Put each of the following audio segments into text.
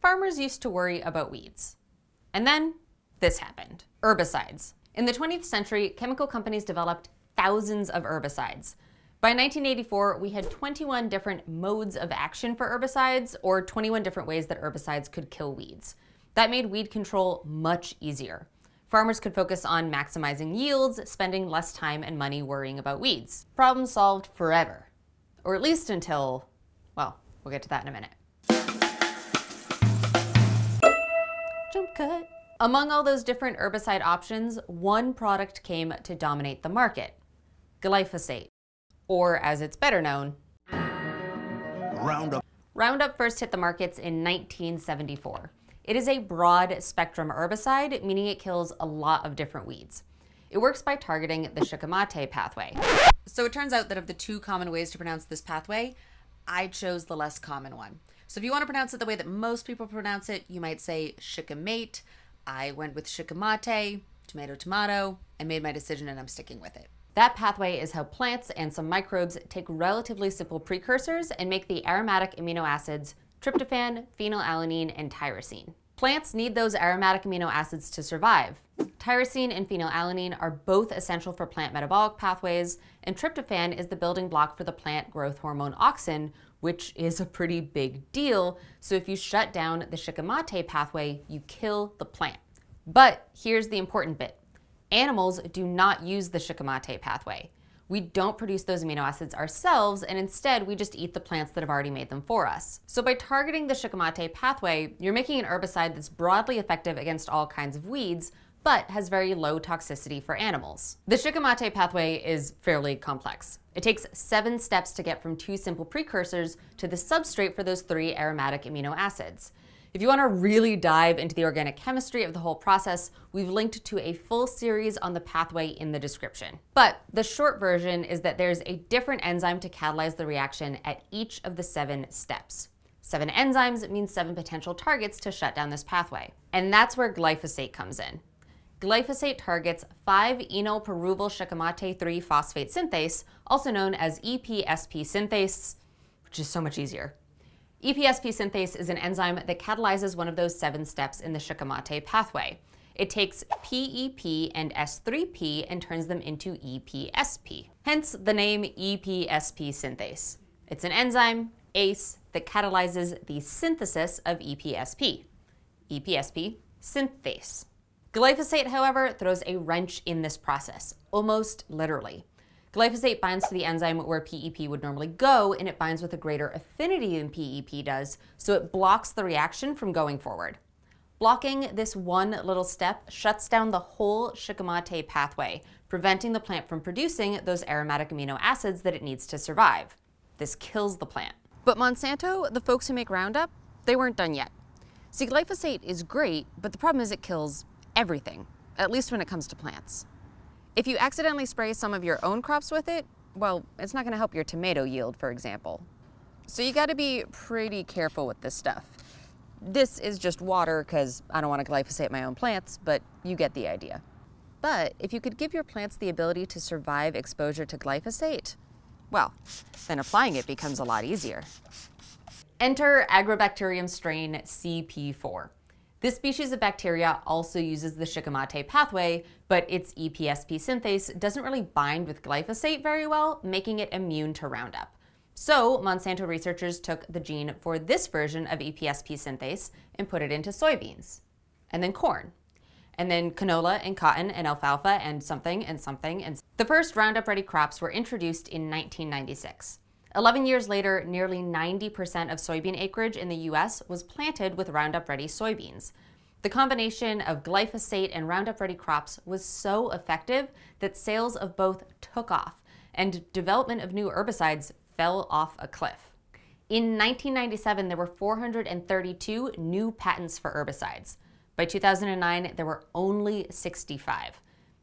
farmers used to worry about weeds. And then this happened herbicides. In the 20th century, chemical companies developed thousands of herbicides. By 1984, we had 21 different modes of action for herbicides, or 21 different ways that herbicides could kill weeds. That made weed control much easier. Farmers could focus on maximizing yields, spending less time and money worrying about weeds. Problem solved forever. Or at least until, well, we'll get to that in a minute. Among all those different herbicide options, one product came to dominate the market glyphosate, or as it's better known, Roundup. Roundup first hit the markets in 1974. It is a broad spectrum herbicide, meaning it kills a lot of different weeds. It works by targeting the shikimate pathway. So it turns out that of the two common ways to pronounce this pathway, I chose the less common one. So if you want to pronounce it the way that most people pronounce it, you might say shikimate. I went with shikimate, tomato, tomato, and made my decision and I'm sticking with it. That pathway is how plants and some microbes take relatively simple precursors and make the aromatic amino acids tryptophan, phenylalanine, and tyrosine. Plants need those aromatic amino acids to survive. Tyrosine and phenylalanine are both essential for plant metabolic pathways, and tryptophan is the building block for the plant growth hormone auxin, which is a pretty big deal. So if you shut down the shikimate pathway, you kill the plant. But here's the important bit. Animals do not use the shikimate pathway. We don't produce those amino acids ourselves, and instead we just eat the plants that have already made them for us. So by targeting the shikimate pathway, you're making an herbicide that's broadly effective against all kinds of weeds, but has very low toxicity for animals. The shikimate pathway is fairly complex. It takes seven steps to get from two simple precursors to the substrate for those three aromatic amino acids. If you want to really dive into the organic chemistry of the whole process, we've linked to a full series on the pathway in the description. But the short version is that there's a different enzyme to catalyze the reaction at each of the seven steps. Seven enzymes means seven potential targets to shut down this pathway. And that's where glyphosate comes in. Glyphosate targets 5-enolpyruvyl shikimate 3 phosphate synthase, also known as EPSP synthase, which is so much easier. EPSP synthase is an enzyme that catalyzes one of those seven steps in the shikimate pathway. It takes PEP and S3P and turns them into EPSP. Hence the name EPSP synthase. It's an enzyme, ACE, that catalyzes the synthesis of EPSP. EPSP synthase. Glyphosate, however, throws a wrench in this process, almost literally. Glyphosate binds to the enzyme where PEP would normally go, and it binds with a greater affinity than PEP does, so it blocks the reaction from going forward. Blocking this one little step shuts down the whole shikimate pathway, preventing the plant from producing those aromatic amino acids that it needs to survive. This kills the plant. But Monsanto, the folks who make Roundup, they weren't done yet. See, glyphosate is great, but the problem is it kills everything, at least when it comes to plants. If you accidentally spray some of your own crops with it, well, it's not going to help your tomato yield, for example. So you got to be pretty careful with this stuff. This is just water because I don't want to glyphosate my own plants, but you get the idea. But if you could give your plants the ability to survive exposure to glyphosate, well, then applying it becomes a lot easier. Enter Agrobacterium strain CP4. This species of bacteria also uses the shikimate pathway, but its EPSP synthase doesn't really bind with glyphosate very well, making it immune to Roundup. So Monsanto researchers took the gene for this version of EPSP synthase and put it into soybeans, and then corn, and then canola and cotton and alfalfa and something and something. And the first Roundup Ready crops were introduced in 1996. 11 years later, nearly 90% of soybean acreage in the US was planted with Roundup Ready soybeans. The combination of glyphosate and Roundup Ready crops was so effective that sales of both took off and development of new herbicides fell off a cliff. In 1997, there were 432 new patents for herbicides. By 2009, there were only 65.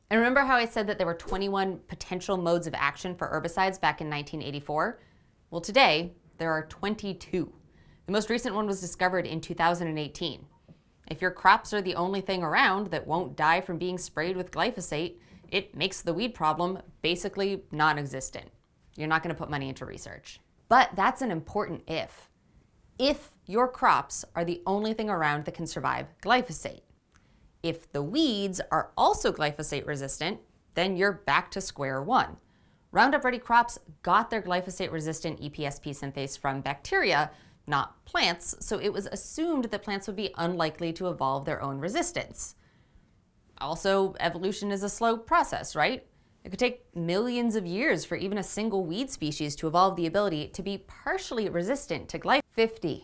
And remember how I said that there were 21 potential modes of action for herbicides back in 1984? Well, today, there are 22. The most recent one was discovered in 2018. If your crops are the only thing around that won't die from being sprayed with glyphosate, it makes the weed problem basically non existent. You're not going to put money into research. But that's an important if. If your crops are the only thing around that can survive glyphosate. If the weeds are also glyphosate resistant, then you're back to square one. Roundup Ready crops got their glyphosate resistant EPSP synthase from bacteria, not plants, so it was assumed that plants would be unlikely to evolve their own resistance. Also, evolution is a slow process, right? It could take millions of years for even a single weed species to evolve the ability to be partially resistant to glyphosate. 50.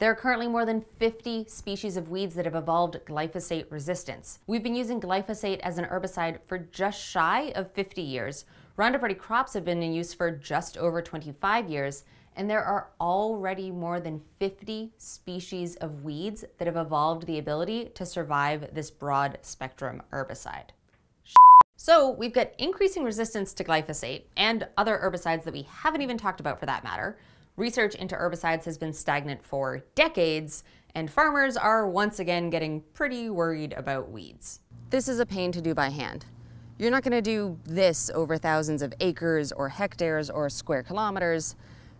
There are currently more than 50 species of weeds that have evolved glyphosate resistance. We've been using glyphosate as an herbicide for just shy of 50 years. Roundup Ready crops have been in use for just over 25 years, and there are already more than 50 species of weeds that have evolved the ability to survive this broad spectrum herbicide. So we've got increasing resistance to glyphosate and other herbicides that we haven't even talked about for that matter. Research into herbicides has been stagnant for decades, and farmers are once again getting pretty worried about weeds. This is a pain to do by hand. You're not going to do this over thousands of acres or hectares or square kilometers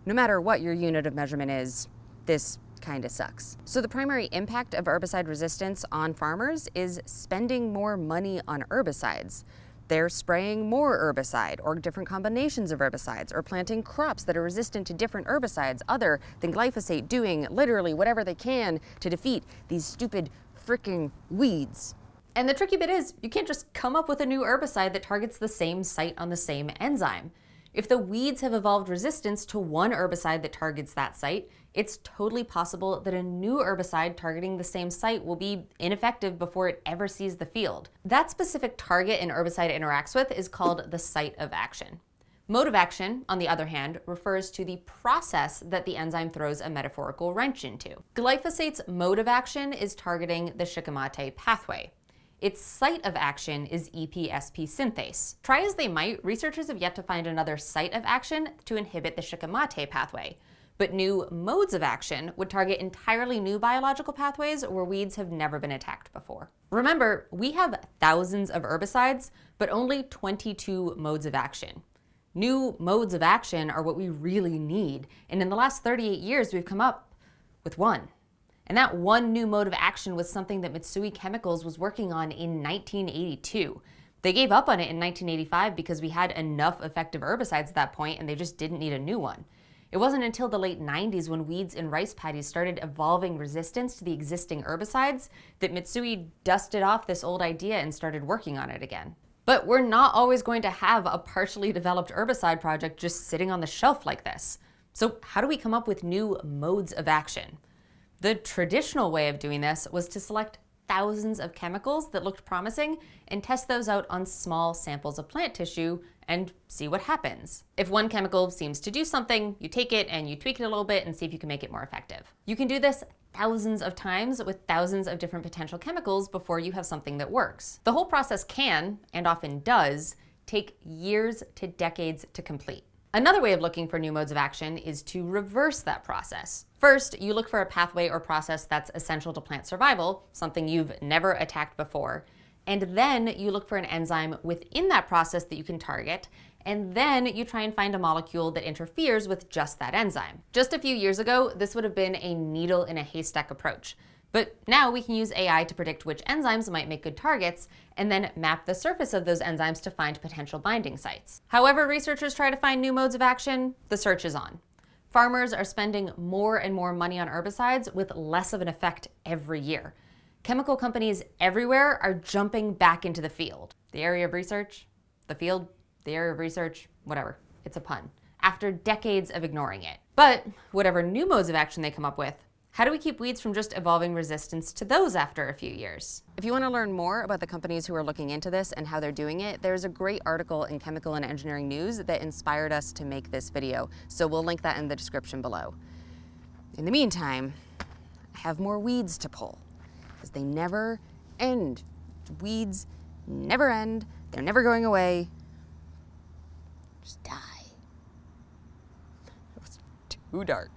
no matter what your unit of measurement is, this kind of sucks. So the primary impact of herbicide resistance on farmers is spending more money on herbicides. They're spraying more herbicide or different combinations of herbicides or planting crops that are resistant to different herbicides other than glyphosate doing literally whatever they can to defeat these stupid freaking weeds. And the tricky bit is you can't just come up with a new herbicide that targets the same site on the same enzyme. If the weeds have evolved resistance to one herbicide that targets that site, it's totally possible that a new herbicide targeting the same site will be ineffective before it ever sees the field. That specific target an herbicide interacts with is called the site of action. Mode of action, on the other hand, refers to the process that the enzyme throws a metaphorical wrench into. Glyphosate's mode of action is targeting the shikimate pathway. Its site of action is EPSP synthase. Try as they might, researchers have yet to find another site of action to inhibit the shikimate pathway. But new modes of action would target entirely new biological pathways where weeds have never been attacked before. Remember, we have thousands of herbicides, but only 22 modes of action. New modes of action are what we really need, and in the last 38 years, we've come up with one. And that one new mode of action was something that Mitsui Chemicals was working on in 1982. They gave up on it in 1985 because we had enough effective herbicides at that point and they just didn't need a new one. It wasn't until the late 90s when weeds in rice paddies started evolving resistance to the existing herbicides that Mitsui dusted off this old idea and started working on it again. But we're not always going to have a partially developed herbicide project just sitting on the shelf like this. So how do we come up with new modes of action? The traditional way of doing this was to select thousands of chemicals that looked promising and test those out on small samples of plant tissue and see what happens. If one chemical seems to do something, you take it and you tweak it a little bit and see if you can make it more effective. You can do this thousands of times with thousands of different potential chemicals before you have something that works. The whole process can, and often does, take years to decades to complete. Another way of looking for new modes of action is to reverse that process. First, you look for a pathway or process that's essential to plant survival, something you've never attacked before. And then you look for an enzyme within that process that you can target, and then you try and find a molecule that interferes with just that enzyme. Just a few years ago, this would have been a needle in a haystack approach. But now we can use AI to predict which enzymes might make good targets and then map the surface of those enzymes to find potential binding sites. However researchers try to find new modes of action, the search is on. Farmers are spending more and more money on herbicides with less of an effect every year. Chemical companies everywhere are jumping back into the field. The area of research, the field, the area of research, whatever. It's a pun. After decades of ignoring it. But whatever new modes of action they come up with, how do we keep weeds from just evolving resistance to those after a few years? If you want to learn more about the companies who are looking into this and how they're doing it, there's a great article in Chemical and Engineering News that inspired us to make this video. So we'll link that in the description below. In the meantime, I have more weeds to pull because they never end. Weeds never end. They're never going away. Just die. It was too dark.